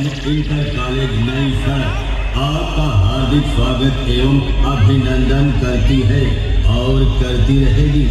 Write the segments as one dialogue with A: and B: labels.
A: Inter college नई sir आपका हार्दिक स्वागत एवं अभिनंदन करती है और करती रहेगी।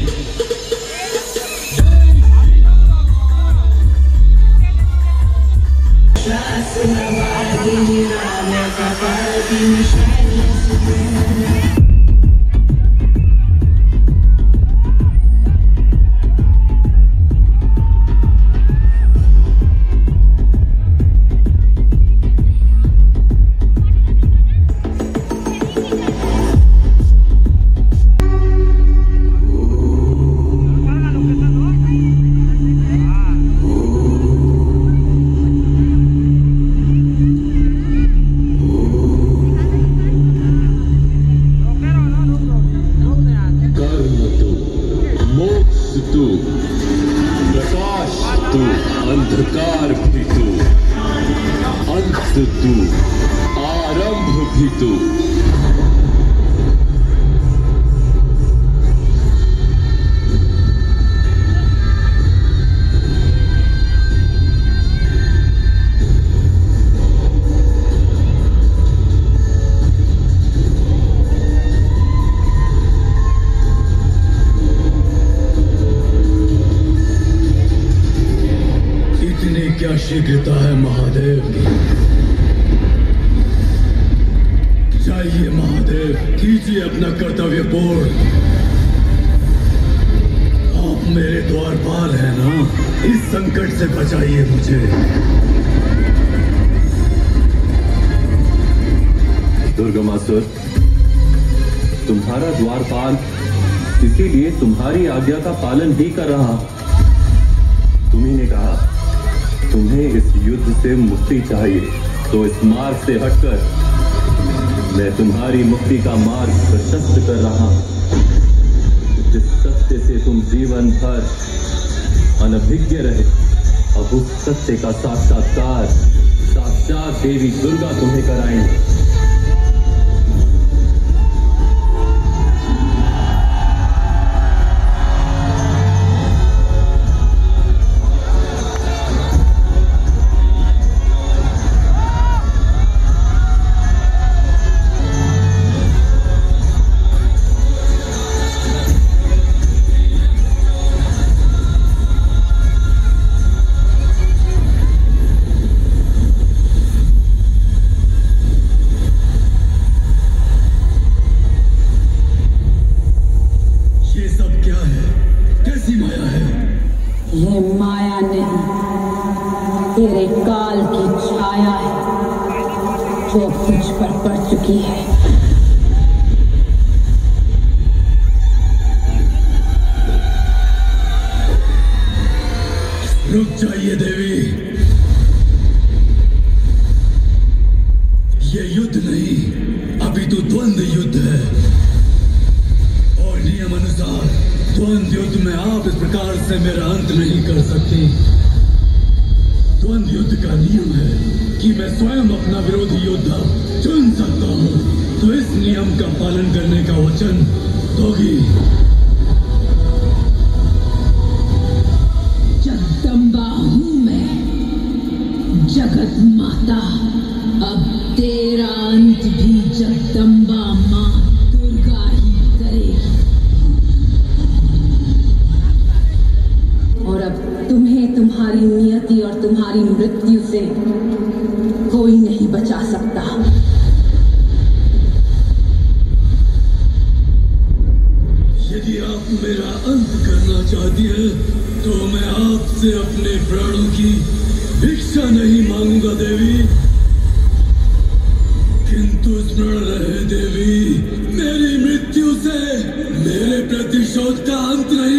B: अंधकार भी तू अंत तू आरंभ भी तू
C: क्या शीघ्रता है महादेव। जाइए महादेव, कीजिए अपना कर्तव्य पूर्ण। आप मेरे द्वारपाल हैं ना? इस संकट से बचाइए मुझे।
B: दुर्गा दुर्गमासुर तुम्हारा द्वारपाल इसीलिए तुम्हारी आज्ञा का पालन ही कर रहा। तुम्ही ने कहा तुम्हें इस युद्ध से मुक्ति चाहिए। तो इस मार्ग से हटकर मैं तुम्हारी मुक्ति का मार्ग प्रशस्त कर रहा जिस सत्य से तुम जीवन भर अनभिज्ञ रहे, अब उस सत्य का साक्षात्कार, साक्षात देवी दुर्गा तुम्हें कराएँगे।
D: तेरे काल की छाया है, जो तुझ पर पड़ चुकी है।
C: रुक जाइए देवी। ये युद्ध नहीं, अभी तो द्वंद्व युद्ध है। और नियम अनुसार, द्वंद्व युद्ध में आप इस प्रकार से मेरा अंत नहीं कर सकती। द्वंद्व युद्ध का नियम है कि मैं स्वयं अपना विरोधी योद्धा चुन सकता हूँ तो इस नियम का पालन करने का वचन दोगी
D: से कोई नहीं बचा सकता।
C: यदि आप मेरा अंत करना चाहती हैं, तो मैं आपसे अपने प्राणों की भिक्षा नहीं मांगूँगा देवी। किंतु स्मरण रहे देवी मेरी मृत्यु से मेरे प्रतिशोध का अंत नहीं